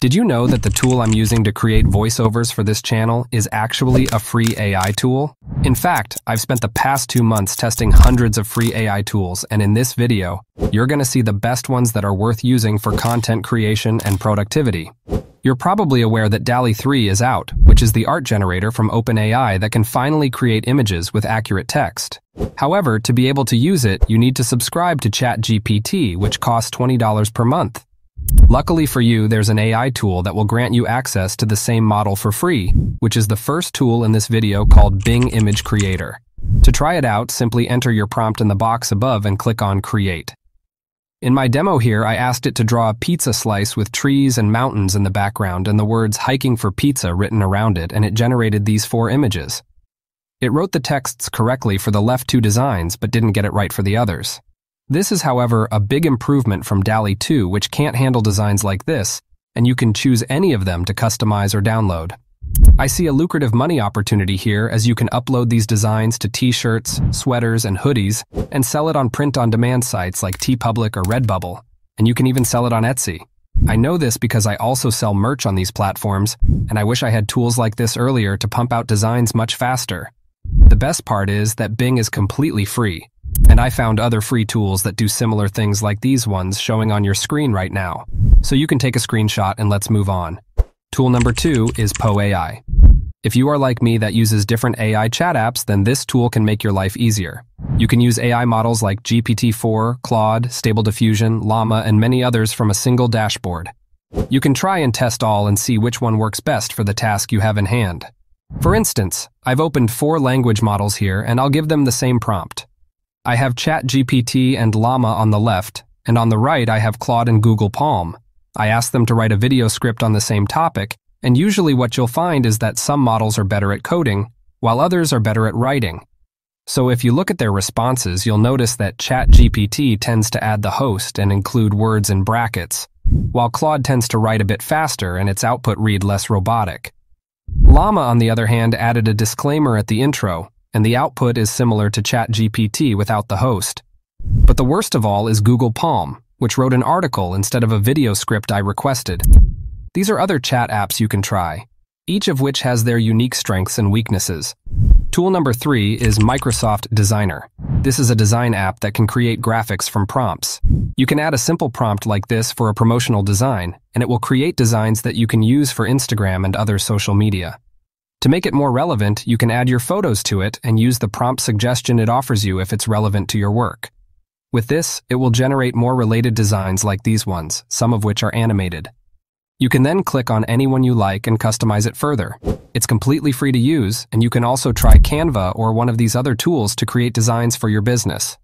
Did you know that the tool I'm using to create voiceovers for this channel is actually a free AI tool? In fact, I've spent the past two months testing hundreds of free AI tools, and in this video, you're going to see the best ones that are worth using for content creation and productivity. You're probably aware that DALL-E 3 is out, which is the art generator from OpenAI that can finally create images with accurate text. However, to be able to use it, you need to subscribe to ChatGPT, which costs $20 per month. Luckily for you, there's an AI tool that will grant you access to the same model for free, which is the first tool in this video called Bing Image Creator. To try it out, simply enter your prompt in the box above and click on Create. In my demo here, I asked it to draw a pizza slice with trees and mountains in the background and the words hiking for pizza written around it, and it generated these four images. It wrote the texts correctly for the left two designs, but didn't get it right for the others. This is, however, a big improvement from DALL-E 2, which can't handle designs like this, and you can choose any of them to customize or download. I see a lucrative money opportunity here as you can upload these designs to t-shirts, sweaters, and hoodies and sell it on print-on-demand sites like TeePublic or Redbubble, and you can even sell it on Etsy. I know this because I also sell merch on these platforms, and I wish I had tools like this earlier to pump out designs much faster. The best part is that Bing is completely free, and I found other free tools that do similar things like these ones showing on your screen right now. So you can take a screenshot and let's move on. Tool number two is Poe AI. If you are like me that uses different AI chat apps, then this tool can make your life easier. You can use AI models like GPT-4, Claude, Stable Diffusion, Llama, and many others from a single dashboard. You can try and test all and see which one works best for the task you have in hand. For instance, I've opened four language models here and I'll give them the same prompt. I have ChatGPT and Llama on the left, and on the right I have Claude and Google PaLM. I ask them to write a video script on the same topic, and usually what you'll find is that some models are better at coding, while others are better at writing. So if you look at their responses, you'll notice that ChatGPT tends to add the host and include words in brackets, while Claude tends to write a bit faster and its output read less robotic. Llama, on the other hand, added a disclaimer at the intro, and the output is similar to ChatGPT without the host. But the worst of all is Google PaLM, which wrote an article instead of a video script I requested. These are other chat apps you can try, each of which has their unique strengths and weaknesses. Tool number three is Microsoft Designer. This is a design app that can create graphics from prompts. You can add a simple prompt like this for a promotional design, and it will create designs that you can use for Instagram and other social media. To make it more relevant, you can add your photos to it and use the prompt suggestion it offers you if it's relevant to your work. With this, it will generate more related designs like these ones, some of which are animated. You can then click on anyone you like and customize it further. It's completely free to use, and you can also try Canva or one of these other tools to create designs for your business.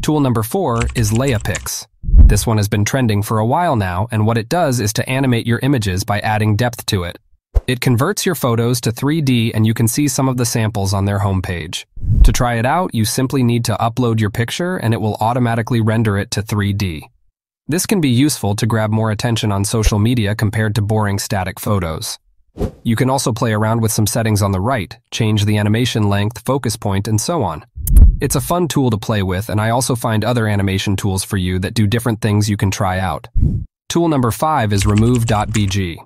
Tool number four is LeiaPix. This one has been trending for a while now, and what it does is to animate your images by adding depth to it. It converts your photos to 3D and you can see some of the samples on their homepage. To try it out, you simply need to upload your picture and it will automatically render it to 3D. This can be useful to grab more attention on social media compared to boring static photos. You can also play around with some settings on the right, change the animation length, focus point, and so on. It's a fun tool to play with, and I also find other animation tools for you that do different things you can try out. Tool number 5 is remove.bg.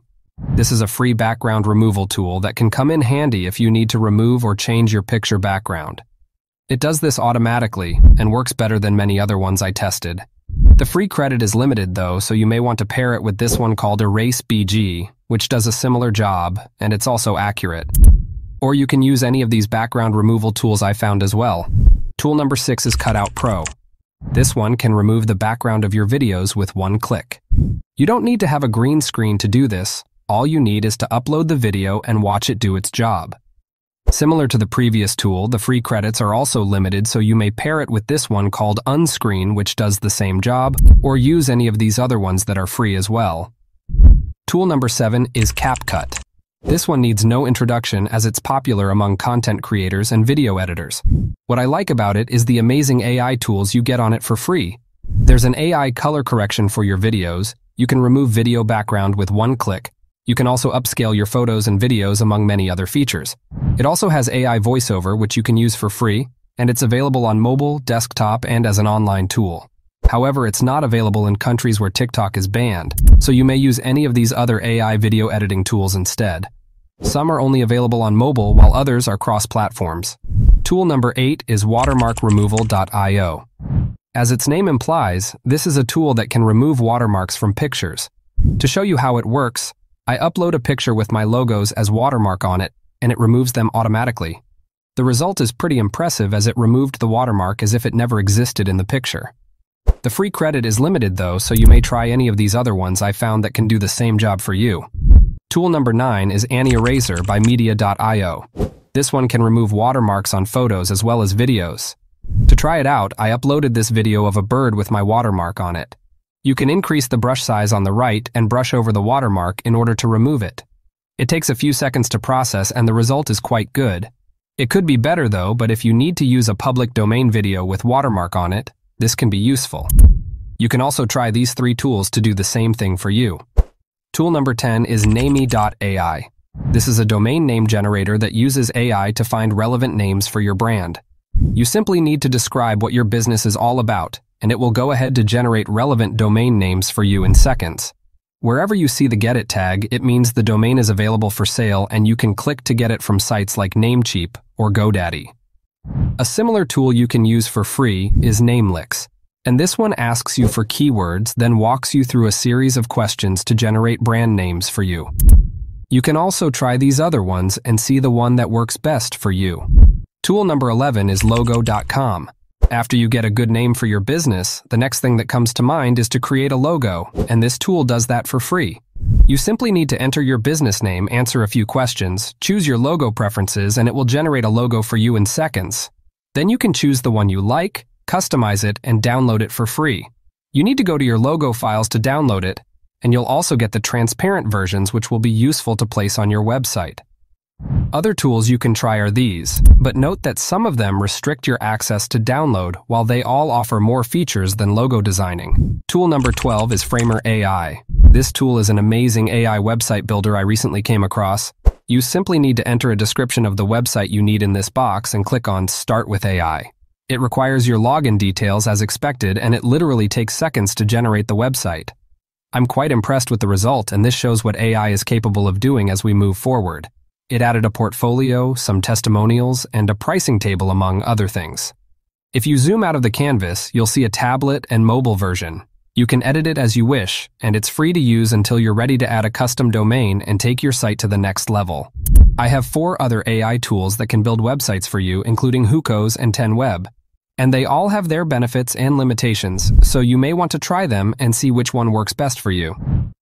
This is a free background removal tool that can come in handy if you need to remove or change your picture background. It does this automatically and works better than many other ones I tested. The free credit is limited though, so you may want to pair it with this one called Erase BG, which does a similar job, and it's also accurate. Or you can use any of these background removal tools I found as well. Tool number 6 is Cutout Pro. This one can remove the background of your videos with one click. You don't need to have a green screen to do this, all you need is to upload the video and watch it do its job. Similar to the previous tool, the free credits are also limited so you may pair it with this one called Unscreen which does the same job, or use any of these other ones that are free as well. Tool number 7 is CapCut. This one needs no introduction as it's popular among content creators and video editors. What I like about it is the amazing AI tools you get on it for free. There's an AI color correction for your videos, you can remove video background with one click, you can also upscale your photos and videos among many other features. It also has AI voiceover, which you can use for free, and it's available on mobile, desktop, and as an online tool. However, it's not available in countries where TikTok is banned, so you may use any of these other AI video editing tools instead. Some are only available on mobile, while others are cross-platforms. Tool number 8 is watermarkremoval.io. As its name implies, this is a tool that can remove watermarks from pictures. To show you how it works, I upload a picture with my logos as watermark on it, and it removes them automatically. The result is pretty impressive as it removed the watermark as if it never existed in the picture. The free credit is limited though, so you may try any of these other ones I found that can do the same job for you. Tool number 9 is AniEraser by Media.io. This one can remove watermarks on photos as well as videos. To try it out, I uploaded this video of a bird with my watermark on it. You can increase the brush size on the right and brush over the watermark in order to remove it. It takes a few seconds to process and the result is quite good. It could be better though, but if you need to use a public domain video with watermark on it, this can be useful. You can also try these three tools to do the same thing for you. Tool number 10 is Namey.ai. This is a domain name generator that uses AI to find relevant names for your brand. You simply need to describe what your business is all about, and it will go ahead to generate relevant domain names for you in seconds. Wherever you see the Get It tag, it means the domain is available for sale and you can click to get it from sites like Namecheap or GoDaddy. A similar tool you can use for free is Namelix, and this one asks you for keywords, then walks you through a series of questions to generate brand names for you. You can also try these other ones and see the one that works best for you. Tool number 11 is Logo.com. After you get a good name for your business, the next thing that comes to mind is to create a logo, and this tool does that for free. You simply need to enter your business name, answer a few questions, choose your logo preferences, and it will generate a logo for you in seconds. Then you can choose the one you like, customize it, and download it for free. You need to go to your logo files to download it, and you'll also get the transparent versions which will be useful to place on your website. Other tools you can try are these, but note that some of them restrict your access to download while they all offer more features than logo designing. Tool number 12 is Framer AI. This tool is an amazing AI website builder I recently came across. You simply need to enter a description of the website you need in this box and click on Start with AI. It requires your login details as expected and it literally takes seconds to generate the website. I'm quite impressed with the result and this shows what AI is capable of doing as we move forward. It added a portfolio, some testimonials, and a pricing table among other things. If you zoom out of the canvas, you'll see a tablet and mobile version. You can edit it as you wish, and it's free to use until you're ready to add a custom domain and take your site to the next level. I have four other AI tools that can build websites for you, including Hocoos and 10Web. And they all have their benefits and limitations, so you may want to try them and see which one works best for you.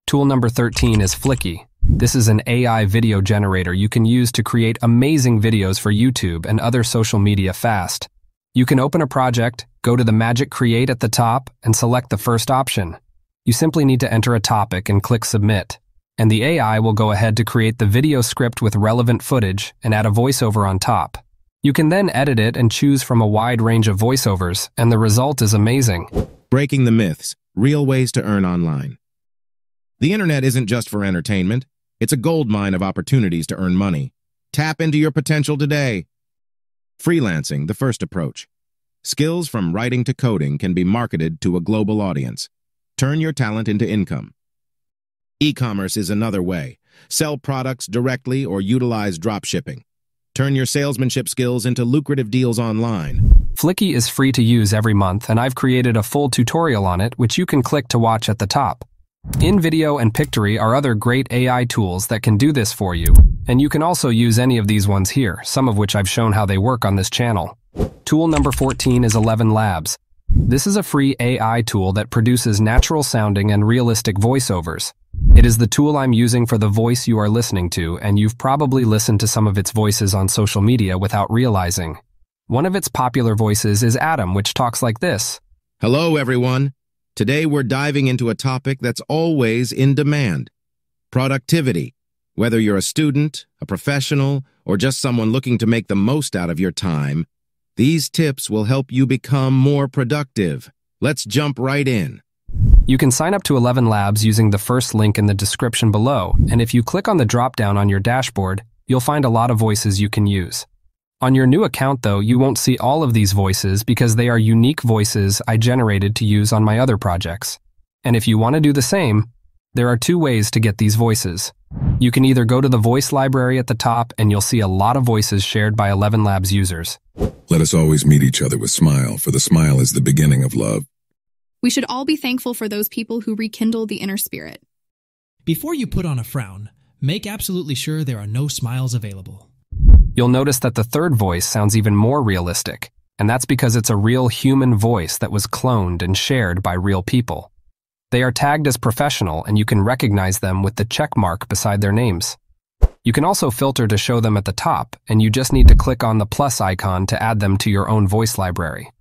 Tool number 13 is Fliki. This is an AI video generator you can use to create amazing videos for YouTube and other social media fast. You can open a project, go to the Magic Create at the top, and select the first option. You simply need to enter a topic and click Submit, and the AI will go ahead to create the video script with relevant footage and add a voiceover on top. You can then edit it and choose from a wide range of voiceovers, and the result is amazing. Breaking the myths, real ways to earn online. The internet isn't just for entertainment. It's a goldmine of opportunities to earn money. Tap into your potential today. Freelancing, the first approach. Skills from writing to coding can be marketed to a global audience. Turn your talent into income. E-commerce is another way. Sell products directly or utilize dropshipping. Turn your salesmanship skills into lucrative deals online. Fliki is free to use every month, and I've created a full tutorial on it, which you can click to watch at the top. InVideo and Pictory are other great AI tools that can do this for you, and you can also use any of these ones here, some of which I've shown how they work on this channel. Tool number 14 is ElevenLabs. This is a free AI tool that produces natural sounding and realistic voiceovers. It is the tool I'm using for the voice you are listening to, and you've probably listened to some of its voices on social media without realizing. One of its popular voices is Adam, which talks like this. Hello, everyone. Today we're diving into a topic that's always in demand. Productivity. Whether you're a student, a professional, or just someone looking to make the most out of your time, these tips will help you become more productive. Let's jump right in. You can sign up to ElevenLabs using the first link in the description below, and if you click on the drop-down on your dashboard, you'll find a lot of voices you can use. On your new account, though, you won't see all of these voices because they are unique voices I generated to use on my other projects. And if you want to do the same, there are two ways to get these voices. You can either go to the voice library at the top and you'll see a lot of voices shared by ElevenLabs users. Let us always meet each other with smile, for the smile is the beginning of love. We should all be thankful for those people who rekindle the inner spirit. Before you put on a frown, make absolutely sure there are no smiles available. You'll notice that the third voice sounds even more realistic, and that's because it's a real human voice that was cloned and shared by real people. They are tagged as professional and you can recognize them with the check mark beside their names. You can also filter to show them at the top, and you just need to click on the plus icon to add them to your own voice library.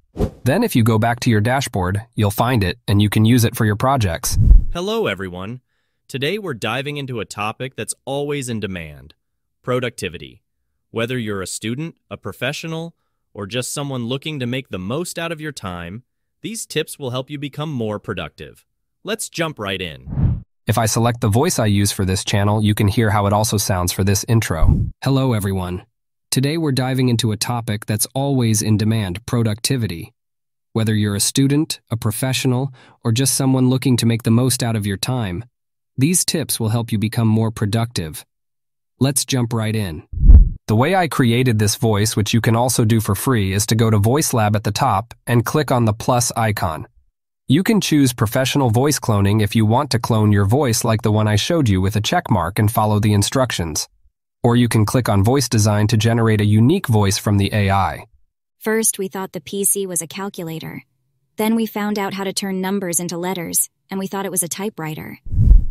Then if you go back to your dashboard, you'll find it and you can use it for your projects. Hello, everyone. Today we're diving into a topic that's always in demand productivity. Whether you're a student, a professional, or just someone looking to make the most out of your time, these tips will help you become more productive. Let's jump right in. If I select the voice I use for this channel, you can hear how it also sounds for this intro. Hello, everyone. Today we're diving into a topic that's always in demand, productivity. Whether you're a student, a professional, or just someone looking to make the most out of your time, these tips will help you become more productive. Let's jump right in. The way I created this voice, which you can also do for free, is to go to VoiceLab at the top and click on the plus icon. You can choose professional voice cloning if you want to clone your voice like the one I showed you with a check mark and follow the instructions. Or you can click on voice design to generate a unique voice from the AI. First, we thought the PC was a calculator. Then we found out how to turn numbers into letters, and we thought it was a typewriter.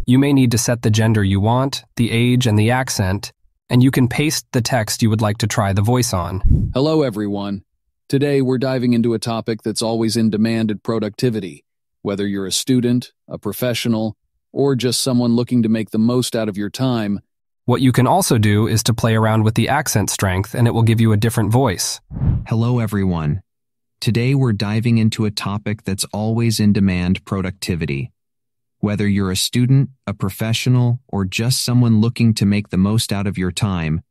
You may need to set the gender you want, the age, and the accent, and you can paste the text you would like to try the voice on. Hello, everyone. Today, we're diving into a topic that's always in demand at productivity. Whether you're a student, a professional, or just someone looking to make the most out of your time, What you can also do is to play around with the accent strength and it will give you a different voice. Hello, everyone. Today, we're diving into a topic that's always in demand productivity. Whether you're a student, a professional, or just someone looking to make the most out of your time,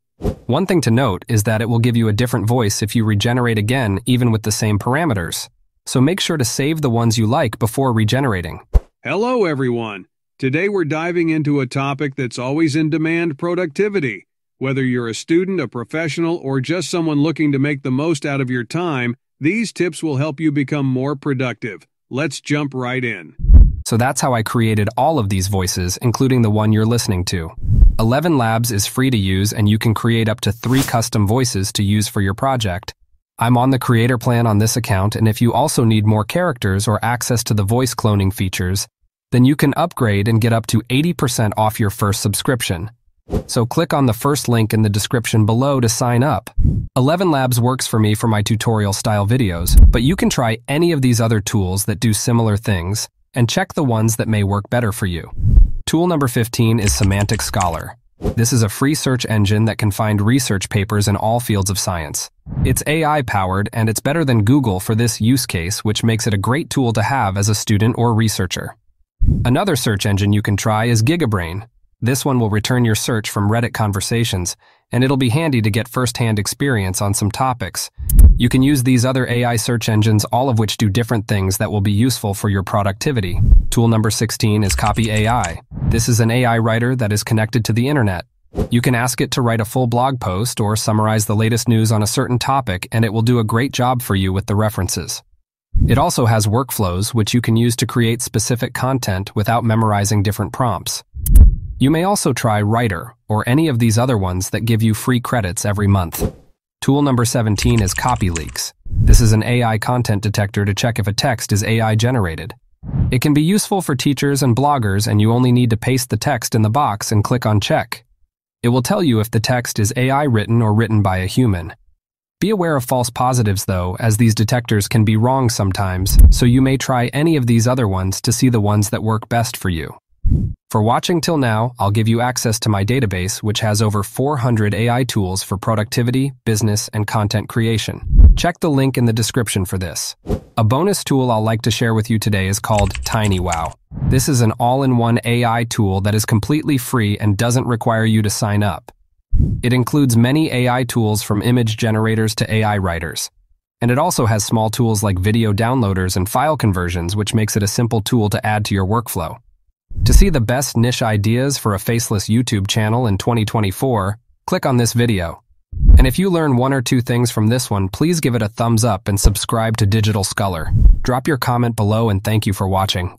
One thing to note is that it will give you a different voice if you regenerate again even with the same parameters. So make sure to save the ones you like before regenerating. Hello, everyone. Today we're diving into a topic that's always in demand productivity. Whether you're a student, a professional, or just someone looking to make the most out of your time, these tips will help you become more productive. Let's jump right in. So that's how I created all of these voices, including the one you're listening to. ElevenLabs is free to use and you can create up to three custom voices to use for your project. I'm on the creator plan on this account and if you also need more characters or access to the voice cloning features, then you can upgrade and get up to 80% off your first subscription. So click on the first link in the description below to sign up. ElevenLabs works for me for my tutorial style videos, but you can try any of these other tools that do similar things and check the ones that may work better for you. Tool number 15 is Semantic Scholar. This is a free search engine that can find research papers in all fields of science. It's AI powered and it's better than Google for this use case, which makes it a great tool to have as a student or researcher. Another search engine you can try is GigaBrain. This one will return your search from Reddit conversations, and it'll be handy to get first-hand experience on some topics. You can use these other AI search engines, all of which do different things that will be useful for your productivity. Tool number 16 is Copy AI. This is an AI writer that is connected to the internet. You can ask it to write a full blog post or summarize the latest news on a certain topic, and it will do a great job for you with the references. It also has workflows which you can use to create specific content without memorizing different prompts. You may also try Writer or any of these other ones that give you free credits every month. Tool number 17 is CopyLeaks. This is an AI content detector to check if a text is AI generated. It can be useful for teachers and bloggers and you only need to paste the text in the box and click on check. It will tell you if the text is AI written or written by a human. Be aware of false positives though, as these detectors can be wrong sometimes, so you may try any of these other ones to see the ones that work best for you. For watching till now, I'll give you access to my database, which has over 400 AI tools for productivity, business, and content creation. Check the link in the description for this. A bonus tool I'll like to share with you today is called TinyWow. This is an all-in-one AI tool that is completely free and doesn't require you to sign up. It includes many AI tools from image generators to AI writers. And it also has small tools like video downloaders and file conversions, which makes it a simple tool to add to your workflow. To see the best niche ideas for a faceless YouTube channel in 2024, click on this video. And if you learn one or two things from this one, please give it a thumbs up and subscribe to Digital Sculler. Drop your comment below and thank you for watching.